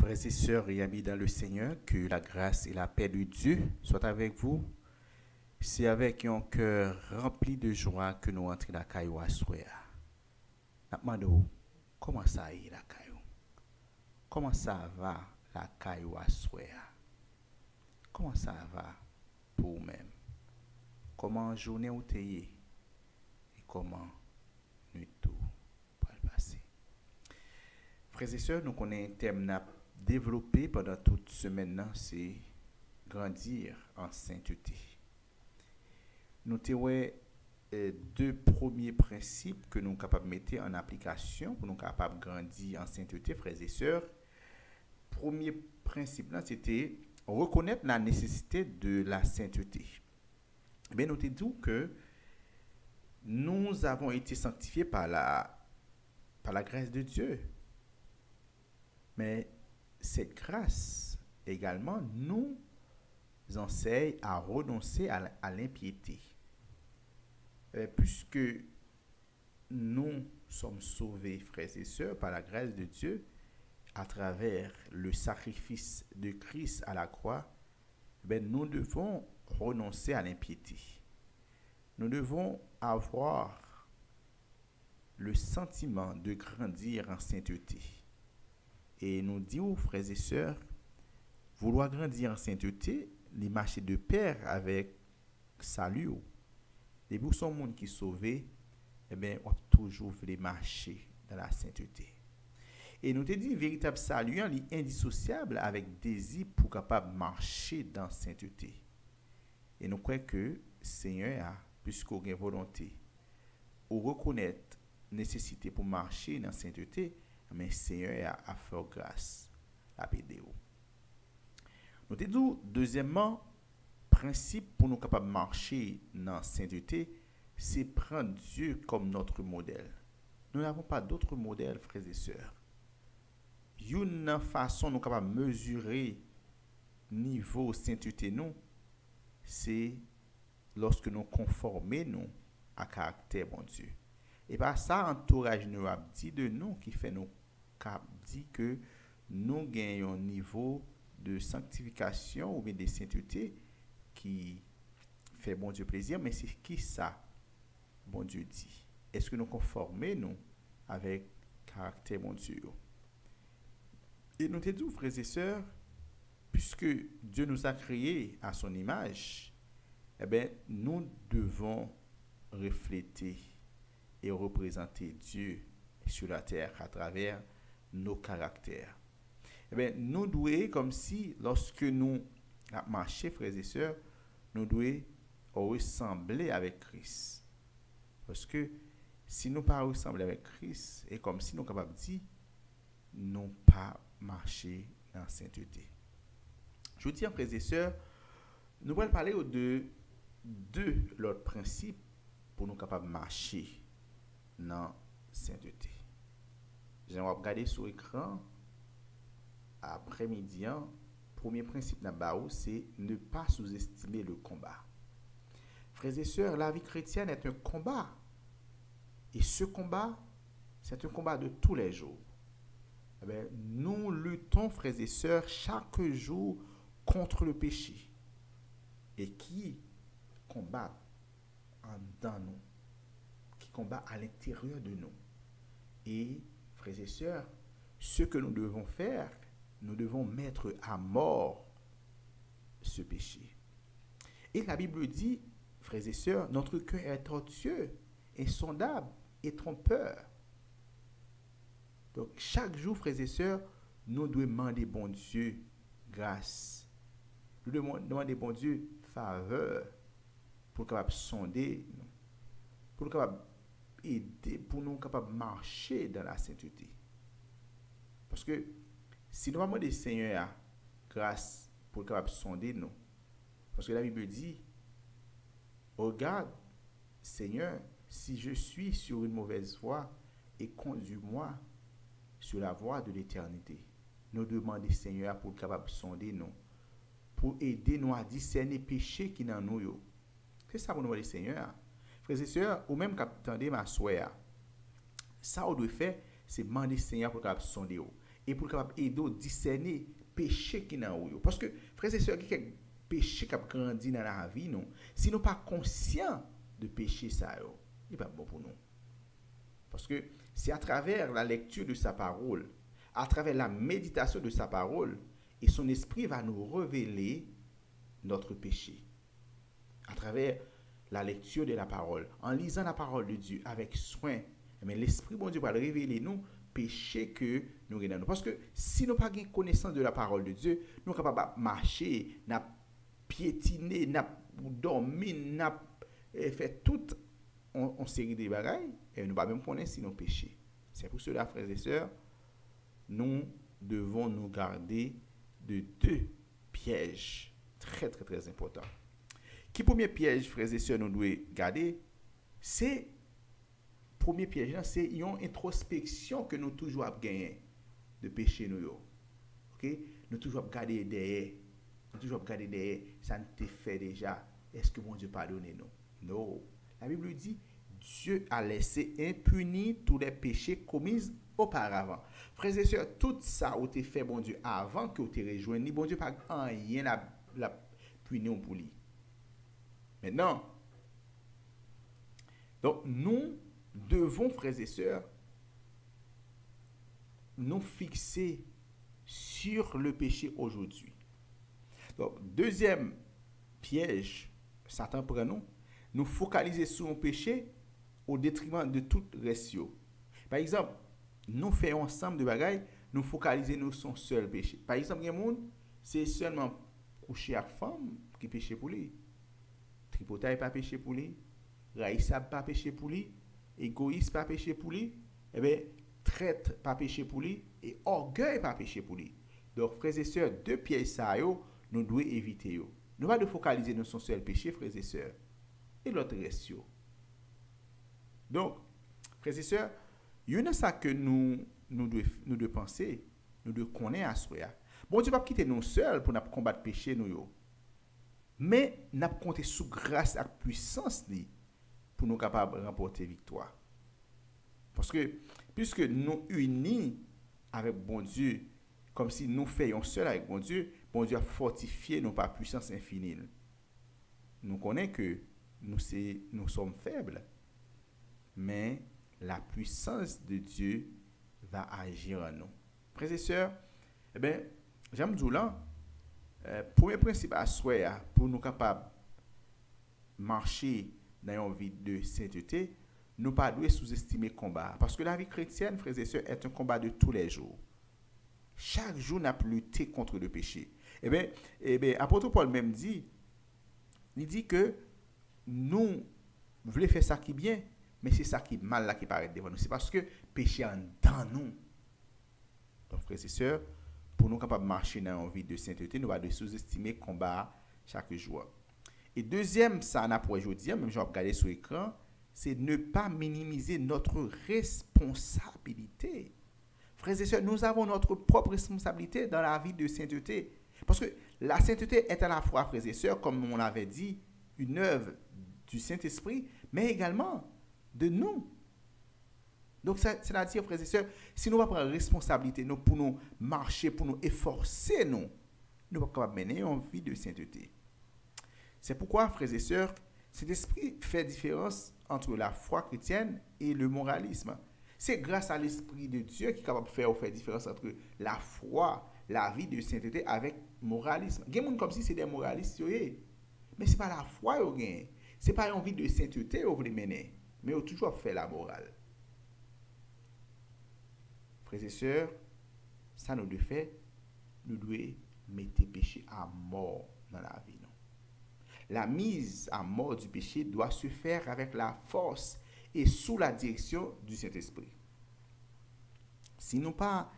Frères et sœurs et amis dans le Seigneur, que la grâce et la paix de Dieu soient avec vous. C'est avec un cœur rempli de joie que nous entrons dans la caillou à Nous comment ça y la caillou? Comment ça va la caillou à Comment ça va pour vous-même? Comment journée ou et comment nous tout pour passer? Frères et sœurs, nous connaissons un thème développé pendant toute semaine, c'est grandir en sainteté. Nous avons euh, deux premiers principes que nous sommes capables de mettre en application pour nous capables de grandir en sainteté, frères et sœurs. Premier principe, c'était reconnaître la nécessité de la sainteté. Mais nous dit que nous avons été sanctifiés par la, par la grâce de Dieu. Mais cette grâce également nous enseigne à renoncer à l'impiété. Euh, puisque nous sommes sauvés, frères et sœurs, par la grâce de Dieu, à travers le sacrifice de Christ à la croix, ben nous devons renoncer à l'impiété. Nous devons avoir le sentiment de grandir en sainteté. Et nous disons, frères et sœurs, vouloir grandir en sainteté, les marcher de pair avec salut. Et vous sont monde qui sauvé, eh bien, on toujours les marcher dans la sainteté. Et nous te dit, véritable salut est indissociable avec désir pour capable marcher dans la sainteté. Et nous croyons que Seigneur a, puisqu'on a volonté, ou reconnaître nécessité pour marcher dans la men seyon ya a fèw grâs apede ou. Nou te dou, deuxièmman, prinsip pou nou kapab marchi nan sainteté, se pren Dieu kom notre model. Nou n'avon pa doutre model, frèz et sèr. Youn nan fason nou kapab mesure nivou sainteté nou, se loske nou konforme nou a karakter bon Dieu. E pa sa entouraj nou ap di de nou ki fè nou nous dit que nous gagnons un niveau de sanctification ou bien de sainteté qui fait bon Dieu plaisir, mais c'est qui ça, bon Dieu dit? Est-ce que nous conformons nous avec caractère bon Dieu? Et nous te disons, frères et sœurs, puisque Dieu nous a créés à son image, eh bien, nous devons refléter et représenter Dieu sur la terre à travers nos caractères. Eh bien, nous devons, comme si, lorsque nous marchons, frères et sœurs, nous devons ressembler avec Christ. Parce que si nous pas ressembler avec Christ, et comme si nous sommes capables de dire, nous pas marcher dans la sainteté. Je vous dis, frères et sœurs, nous allons parler de deux autres principes pour nous capables de marcher dans la sainteté. J'aimerais regarder sur l'écran après-midi. Hein. Premier principe dans c'est ne pas sous-estimer le combat. Frères et sœurs, la vie chrétienne est un combat. Et ce combat, c'est un combat de tous les jours. Eh nous luttons, frères et sœurs, chaque jour contre le péché. Et qui combat en dans nous, qui combat à l'intérieur de nous? Et frères et sœurs, ce que nous devons faire, nous devons mettre à mort ce péché. Et la Bible dit, frères et sœurs, notre cœur est tortueux, insondable et trompeur. Donc, chaque jour, frères et sœurs, nous devons demander, bon Dieu, grâce. Nous devons demander, bon Dieu, faveur pour sonder, pour capable aider pour nous capables de marcher dans la sainteté. Parce que si nous avons des Seigneur grâce pour capable sonder nous, parce que la Bible dit, regarde, Seigneur, si je suis sur une mauvaise voie et conduis-moi sur la voie de l'éternité. Nous demandons, Seigneur, pour capable sonder nous, pour aider nous à discerner les péchés qui dans nous. C'est ça pour nous Seigneur. Frères et sœurs, ou même quand ma soeur, ça on doit faire, c'est demander Seigneur pour qu'il sonder. et pour capable aider à discerner péché qui dans vous. Parce que frères et sœurs, quelques péchés qui ont grandi dans la vie, non. Si nous pas conscients de péché ça, il n'est pas bon pour nous. Parce que c'est à travers la lecture de sa parole, à travers la méditation de sa parole, et son esprit va nous révéler notre péché. À travers la lecture de la parole, en lisant la parole de Dieu avec soin, mais l'Esprit bon Dieu va révéler nous péché que nous avons. Parce que si nous n'avons pas connaissance de la parole de Dieu, nous sommes capables de marcher, de piétiner, de dormir, de faire toute une série de bagailles, et nous ne pas même connaître si nous péchés. C'est pour cela, frères et sœurs, nous devons nous garder de deux pièges très, très, très importants. Qui premier piège, frères et sœurs, nous devons garder, c'est premier piège, c'est une introspection que nous toujours gagné de péché nous. OK? Nous toujours garder derrière. Nous toujours garder derrière. Ça ne te fait déjà. Est-ce que mon Dieu pardonne nous? Non. La Bible dit, Dieu a laissé impuni tous les péchés commis auparavant. Frères et sœurs, tout ça a été fait, bon Dieu, avant que vous te rejoigniez, ni bon Dieu pas rien la, la punir pour lui. Maintenant, donc nous devons, frères et sœurs, nous fixer sur le péché aujourd'hui. Donc, deuxième piège, Satan prend nous, nous focaliser sur le péché au détriment de tout ratio. Par exemple, nous faisons ensemble de bagailles, nous focaliser sur son seul péché. Par exemple, il y a monde, c'est seulement coucher avec femme qui péché pour lui. Tripotay pa peche pou li, raysab pa peche pou li, egoist pa peche pou li, ebe, tret pa peche pou li, e orgey pa peche pou li. Dok, freze seur, de piye sa yo, nou dwe evite yo. Nou va de fokalize nou son sel peche, freze seur, e lot res yo. Donk, freze seur, yon nan sa ke nou, nou dwe, dwe pense, nou dwe konen aswe ya. Bon, di pap kite nou sel pou nap kombat peche nou yo. Mais nous compter sous grâce et puissance pour nous capables de remporter victoire. Parce que puisque nous unis avec bon Dieu, comme si nous faisions seul avec bon Dieu, bon Dieu a fortifié nos par puissance infinie. Nous connaissons que nous, nous sommes faibles, mais la puissance de Dieu va agir en nous. Frères et sœurs, eh bien, j'aime là, euh, premier principe à souhait pour nous capables de marcher dans une vie de sainteté, nous ne pas sous-estimer le combat. Parce que la vie chrétienne, frères et sœurs, est un combat de tous les jours. Chaque jour, n'a plus lutter contre le péché. Eh bien, eh bien, apôtre Paul même dit, il dit que nous voulons faire ça qui est bien, mais c'est ça qui est mal là qui paraît devant nous. C'est parce que péché en dans nous. Donc, frères et sœurs, pour nous capables de marcher dans une vie de sainteté, nous devons sous-estimer le combat chaque jour. Et deuxième, ça n'a pas aujourd'hui, même je vais regarder sur l'écran, c'est ne pas minimiser notre responsabilité. Frères et sœurs, nous avons notre propre responsabilité dans la vie de sainteté. Parce que la sainteté est à la fois, frères et sœurs, comme on l'avait dit, une œuvre du Saint-Esprit, mais également de nous. Donc, c'est-à-dire, frères et sœurs, si nous pas prendre responsabilité nous, pour nous marcher, pour nous efforcer, nous, nous pas capables mener une vie de sainteté. C'est pourquoi, frères et sœurs, cet esprit fait différence entre la foi chrétienne et le moralisme. C'est grâce à l'Esprit de Dieu qui est capable de faire, faire différence entre la foi, la vie de sainteté avec moralisme. Il y a des gens comme si c'est des moralistes, mais ce n'est pas la foi, ce n'est pas une vie de sainteté que vous mener mais ont toujours fait la morale. Freze non. se, sa nou de fe, nou dwe mette peche a mor nan la vi nou. La miz a mor du peche doa se fer avèk la fos e sou la direksyon du Saint-Esprit. Si nou pa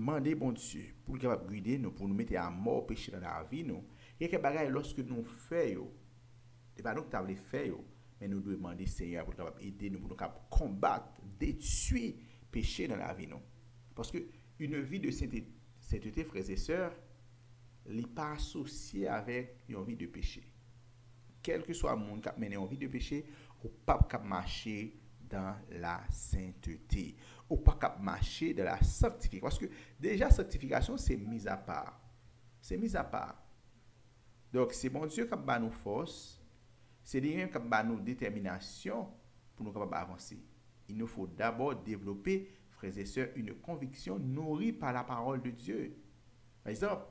mande bon Diyo pou l kapap guide nou pou nou mette a mor peche nan la vi nou, yeke bagay loske nou fe yo, e pa nou ki ta vle fe yo, men nou dwe mande Seigneur pou l kapap ede nou pou nou kapap kombat, detui, péché dans la vie, non. Parce que une vie de sainteté, frères et sœurs, n'est pas associée avec une vie de péché. Quel que soit le monde qui a mené une vie de péché, ou pas qui marché dans la sainteté. Ou pas qui marché dans la sanctification. Parce que déjà, sanctification, c'est mise à part. C'est mise à part. Donc, c'est bon Dieu qui a nos forces, c'est lui qui a nos déterminations pour nous capables avancer. Il nous faut d'abord développer, frères et sœurs, une conviction nourrie par la parole de Dieu. Par exemple,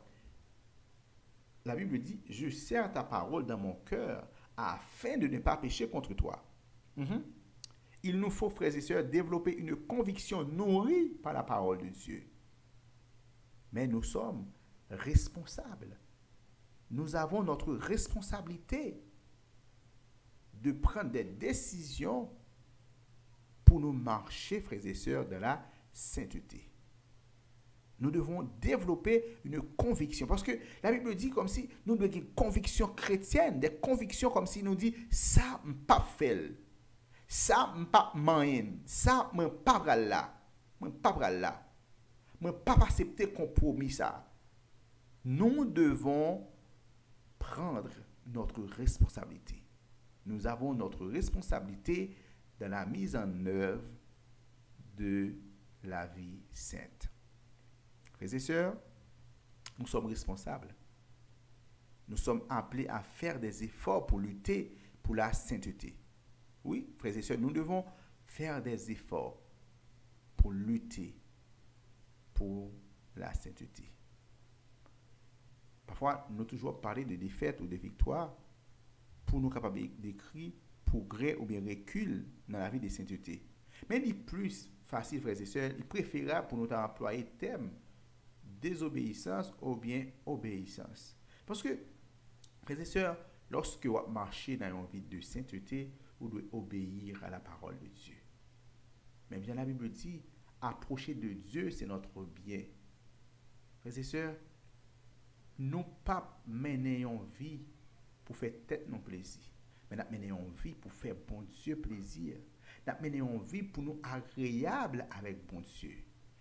la Bible dit, je sers ta parole dans mon cœur afin de ne pas pécher contre toi. Mhm. Il nous faut, frères et sœurs, développer une conviction nourrie par la parole de Dieu. Mais nous sommes responsables. Nous avons notre responsabilité de prendre des décisions pour nous marcher, frères et sœurs, de la sainteté. Nous devons développer une conviction. Parce que la Bible dit comme si nous avons une conviction chrétienne, des convictions comme si nous dit ça pas fait. Ça pas moyen. Ça pas là. pas là. pas accepter compromis ça. Nous devons prendre notre responsabilité. Nous avons notre responsabilité dans la mise en œuvre de la vie sainte. Frères et sœurs, nous sommes responsables. Nous sommes appelés à faire des efforts pour lutter pour la sainteté. Oui, frères et sœurs, nous devons faire des efforts pour lutter pour la sainteté. Parfois, nous toujours parler de défaite ou de victoire pour nous capables d'écrire progrès ou bien recul dans la vie de sainteté. Mais il plus facile, frères et sœurs, il préférable pour nous employer thème désobéissance ou bien obéissance. Parce que, frères et sœurs, lorsque vous marchez dans une vie de sainteté, vous devez obéir à la parole de Dieu. Mais bien la Bible dit, approcher de Dieu, c'est notre bien. Frères et sœurs, nous pas mener en vie pour faire tête non plaisir. Mais nous mener en vie pour faire bon Dieu plaisir. Nous mener en vie pour nous agréable avec bon Dieu.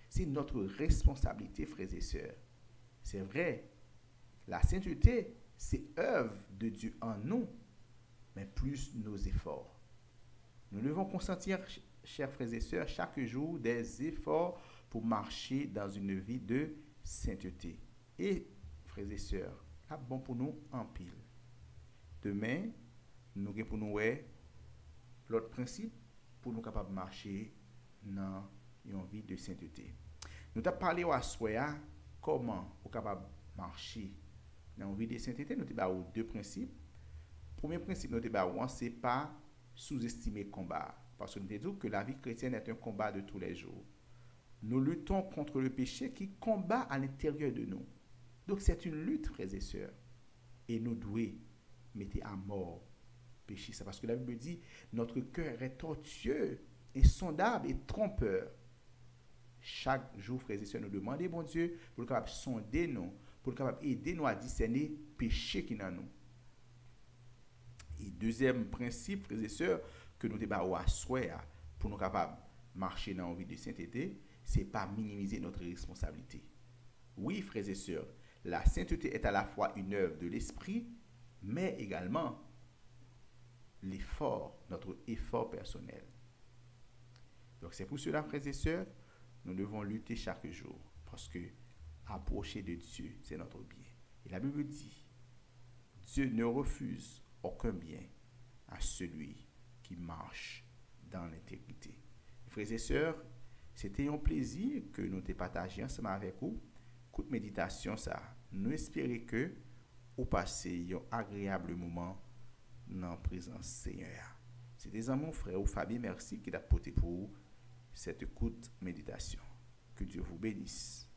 C'est notre responsabilité, frères et sœurs. C'est vrai, la sainteté, c'est œuvre de Dieu en nous, mais plus nos efforts. Nous devons consentir, chers frères et sœurs, chaque jour des efforts pour marcher dans une vie de sainteté. Et, frères et sœurs, c'est bon pour nous en pile. Demain, nous avons pour nous l'autre principe pour nous capables de marcher dans une vie de sainteté. Nous avons parlé à Soya comment on capable marcher dans une vie de sainteté? Nous avons deux principes. Le premier principe, nous avons c'est pas sous-estimer le combat. Parce que nous dit que la vie chrétienne est un combat de tous les jours. Nous luttons contre le péché qui combat à l'intérieur de nous. Donc c'est une lutte, frères et sœurs. Et nous devons mettre à mort péché. C'est parce que la Bible dit, notre cœur est tortueux, insondable et trompeur chaque jour, frères et sœurs, nous demander, bon Dieu, pour le capable sonder nous, pour le capable aider nous à discerner péché qui dans nous. Et deuxième principe, frères et sœurs, que nous devons à pour nous capables marcher dans la vie de sainteté, c'est pas minimiser notre responsabilité. Oui, frères et sœurs, la sainteté est à la fois une œuvre de l'esprit, mais également l'effort, notre effort personnel. Donc c'est pour cela, frères et sœurs, nous devons lutter chaque jour parce que approcher de Dieu, c'est notre bien. Et la Bible dit, Dieu ne refuse aucun bien à celui qui marche dans l'intégrité. Frères et sœurs, c'était un plaisir que nous te partagions ensemble avec vous. Coup méditation, ça. Nous espérons que vous passez un agréable moment la présence Seigneur. C'était mon frère ou Fabien, merci qui t'a porté pour vous cette écoute méditation. Que Dieu vous bénisse.